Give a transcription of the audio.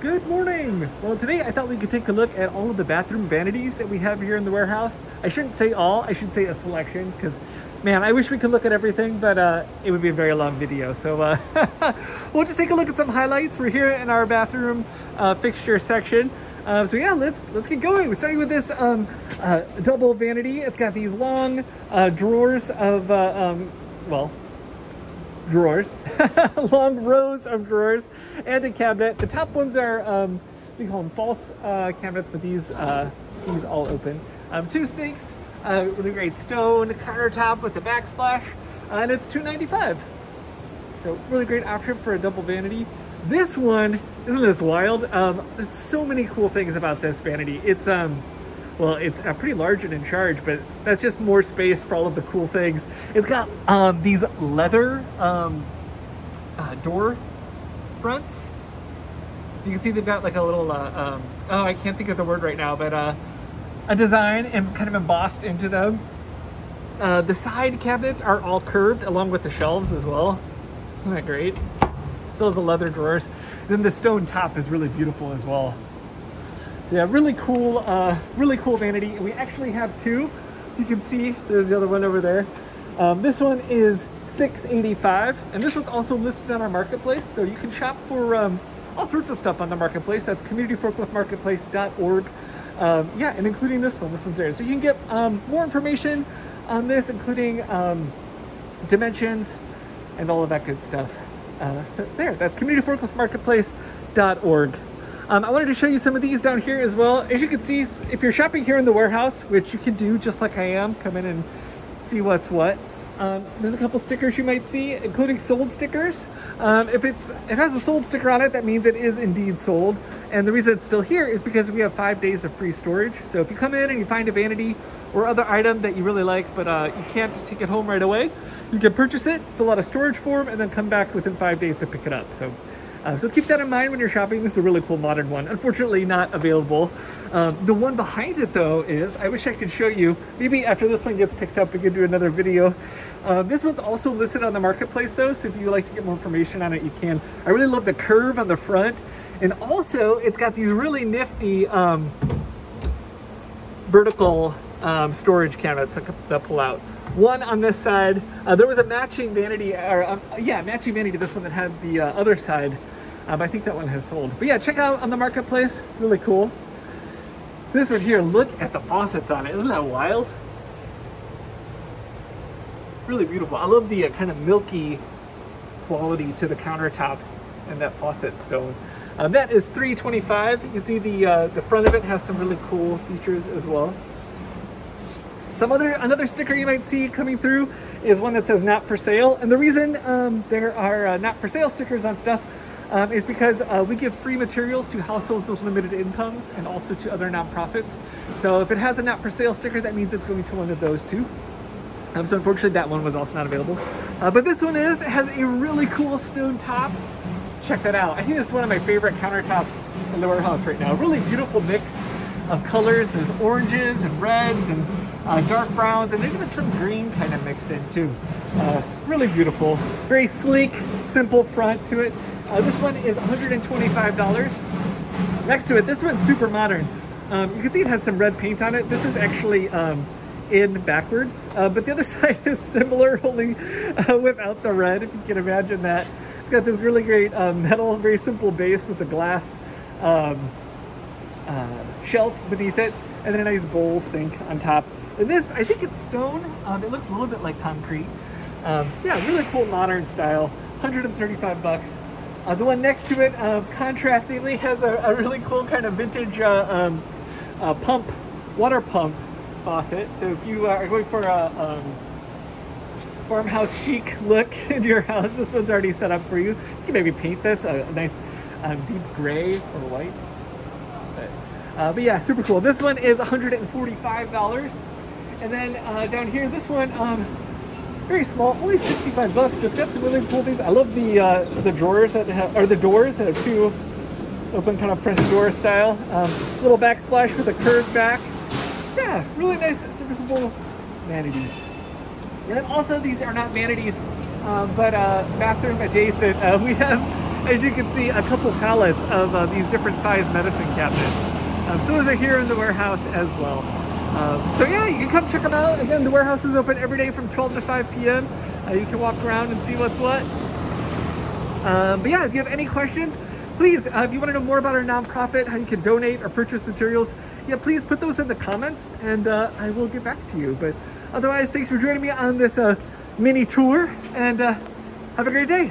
Good morning! Well, today I thought we could take a look at all of the bathroom vanities that we have here in the warehouse. I shouldn't say all, I should say a selection, because, man, I wish we could look at everything, but uh, it would be a very long video. So uh, we'll just take a look at some highlights. We're here in our bathroom uh, fixture section. Uh, so yeah, let's let's get going. We're starting with this um, uh, double vanity. It's got these long uh, drawers of, um, well, drawers, long rows of drawers, and a cabinet. The top ones are um, we call them false uh, cabinets, but these uh, these all open. Um, two sinks, uh, really great stone countertop with a backsplash, and it's $2.95. So really great option for a double vanity. This one, isn't this wild? Um, there's so many cool things about this vanity. It's um, well, it's uh, pretty large and in charge, but that's just more space for all of the cool things. It's got um, these leather um, uh, door fronts. You can see they've got like a little, uh, um, oh, I can't think of the word right now, but uh, a design and kind of embossed into them. Uh, the side cabinets are all curved along with the shelves as well. Isn't that great? Still has the leather drawers. Then the stone top is really beautiful as well yeah, really cool, uh, really cool vanity. And We actually have two. You can see there's the other one over there. Um, this one is 685 and this one's also listed on our marketplace. So you can shop for um, all sorts of stuff on the marketplace. That's communityforkliftmarketplace.org. Um, yeah, and including this one, this one's there. So you can get um, more information on this, including um, dimensions and all of that good stuff. Uh, so there, that's communityforkliftmarketplace.org. Um, I wanted to show you some of these down here as well. As you can see, if you're shopping here in the warehouse, which you can do just like I am, come in and see what's what. Um, there's a couple stickers you might see, including sold stickers. Um, if it's it has a sold sticker on it, that means it is indeed sold. And the reason it's still here is because we have five days of free storage. So if you come in and you find a vanity or other item that you really like, but uh, you can't take it home right away, you can purchase it, fill out a storage form, and then come back within five days to pick it up. So uh, so keep that in mind when you're shopping. This is a really cool modern one. Unfortunately, not available. Um, the one behind it, though, is I wish I could show you. Maybe after this one gets picked up, we could do another video. Uh, this one's also listed on the marketplace, though, so if you'd like to get more information on it, you can. I really love the curve on the front, and also it's got these really nifty um, vertical um, storage cabinets that, pull out. One on this side. Uh, there was a matching vanity, or um, yeah, matching vanity to this one that had the uh, other side. Um, I think that one has sold. But yeah, check out on the marketplace. Really cool. This one here, look at the faucets on it. Isn't that wild? Really beautiful. I love the uh, kind of milky quality to the countertop and that faucet stone. Um, that is 325. You can see the uh, the front of it has some really cool features as well. Some other another sticker you might see coming through is one that says not for sale. And the reason um, there are uh, not for sale stickers on stuff um, is because uh, we give free materials to households with limited incomes and also to other nonprofits. So if it has a not for sale sticker, that means it's going to one of those too. Um, so unfortunately that one was also not available. Uh, but this one is, it has a really cool stone top. Check that out. I think this is one of my favorite countertops in the warehouse right now. Really beautiful mix of colors. There's oranges and reds and uh, dark browns, and there's even some green kind of mixed in too. Uh, really beautiful. Very sleek, simple front to it. Uh, this one is $125. Next to it, this one's super modern. Um, you can see it has some red paint on it. This is actually um, in backwards, uh, but the other side is similar, only uh, without the red, if you can imagine that. It's got this really great um, metal, very simple base with the glass um, uh, shelf beneath it, and then a nice bowl sink on top. And this, I think it's stone. Um, it looks a little bit like concrete. Um, yeah, really cool modern style. 135 bucks. Uh, the one next to it, uh, contrastingly, has a, a, really cool kind of vintage uh, um, uh, pump, water pump faucet. So if you are going for a um, farmhouse chic look in your house, this one's already set up for you. You can maybe paint this a, a nice um, deep gray or white. Uh, but yeah, super cool. This one is $145. And then uh, down here, this one, um, very small, only 65 bucks, but it's got some really cool things. I love the uh, the drawers that have, or the doors that have two open kind of French door style. Um, little backsplash with a curved back. Yeah, really nice serviceable vanity. And then also these are not vanities, uh, but uh, bathroom adjacent. Uh, we have as you can see, a couple pallets of uh, these different size medicine cabinets. Um, so those are here in the warehouse as well. Um, so yeah, you can come check them out. Again, the warehouse is open every day from 12 to 5 p.m. Uh, you can walk around and see what's what. Um, but yeah, if you have any questions, please, uh, if you want to know more about our nonprofit, how you can donate or purchase materials, yeah, please put those in the comments and uh, I will get back to you. But otherwise, thanks for joining me on this uh, mini tour and uh, have a great day.